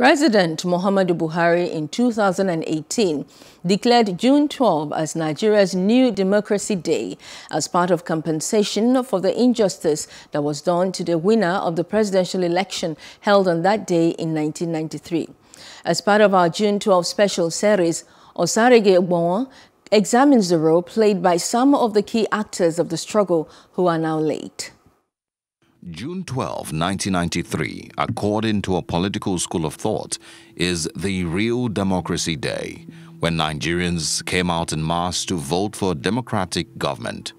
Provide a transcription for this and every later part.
President Muhammadu Buhari in 2018 declared June 12 as Nigeria's new Democracy Day as part of compensation for the injustice that was done to the winner of the presidential election held on that day in 1993. As part of our June 12 special series, Osarogie Ogbonmwan examines the role played by some of the key actors of the struggle who are now late. June 12, 1993, according to a political school of thought, is the real democracy day, when Nigerians came out in mass to vote for a democratic government.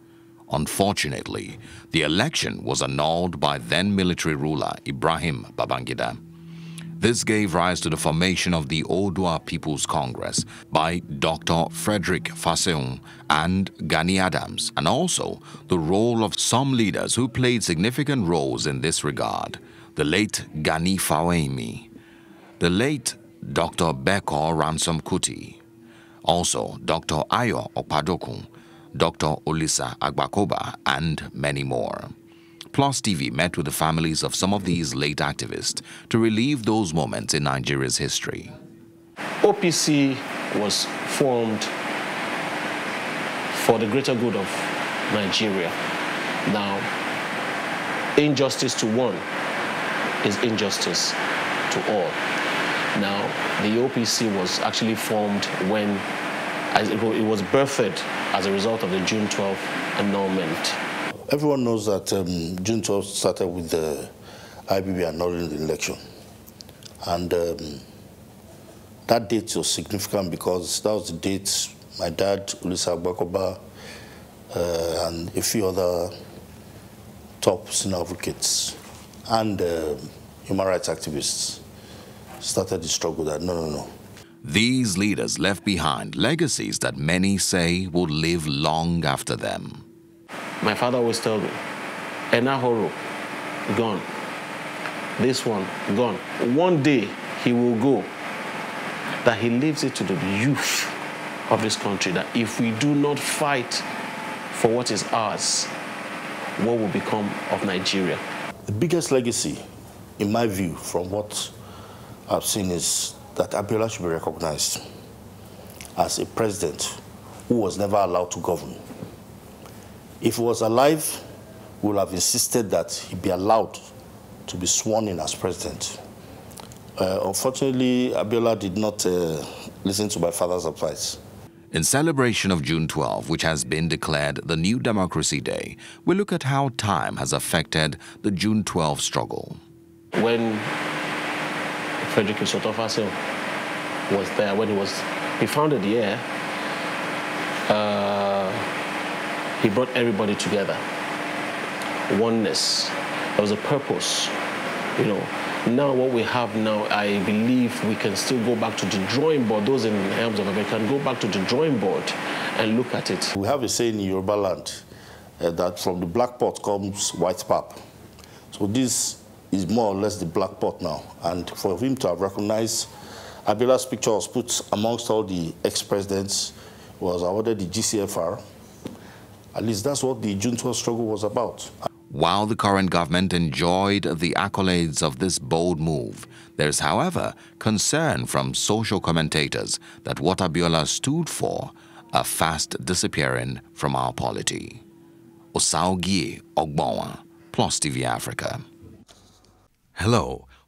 Unfortunately, the election was annulled by then military ruler Ibrahim Babangida. This gave rise to the formation of the Oodua People's Congress by Dr. Frederick Fasehun and Gani Adams, and also the role of some leaders who played significant roles in this regard. The late Gani Fawehinmi, the late Dr. Beko Ransome-Kuti, also Dr. Ayo Opadokun, Dr. Olisa Agbakoba, and many more. Plus TV met with the families of some of these late activists to relive those moments in Nigeria's history. OPC was formed for the greater good of Nigeria. Now, injustice to one is injustice to all. Now, the OPC was actually formed when it was birthed as a result of the June 12th annulment. Everyone knows that um, June 12th started with the IBB annulling the election. And um, that date was significant because that was the date my dad, Olisa Agbakoba, uh, and a few other top senior advocates and uh, human rights activists started the struggle that no, no, no. These leaders left behind legacies that many say will live long after them. My father always tell me, Enahoro, gone. This one, gone. One day he will go. That he leaves it to the youth of this country that if we do not fight for what is ours, what will become of Nigeria? The biggest legacy, in my view, from what I've seen is that Abiola should be recognized as a president who was never allowed to govern. If he was alive, we would have insisted that he be allowed to be sworn in as president. Uh, unfortunately, Abiola did not uh, listen to my father's advice. In celebration of June 12, which has been declared the New Democracy Day, we look at how time has affected the June 12 struggle. When Frederick Isotofase was there, when he was, he founded the year, uh, he brought everybody together. Oneness. There was a purpose. You know, now what we have now, I believe we can still go back to the drawing board. Those in the helms of America can go back to the drawing board and look at it. We have a saying in Yoruba land uh, that from the black pot comes white pap. So this is more or less the black pot now. And for him to have recognized Abiola's picture was put amongst all the ex-presidents, was awarded the GCFR, at least that's what the June 12 struggle was about. While the current government enjoyed the accolades of this bold move, there is, however, concern from social commentators that what Abiola stood for are fast disappearing from our polity. Osarogie Ogbonmwan, Plus TV Africa. Hello,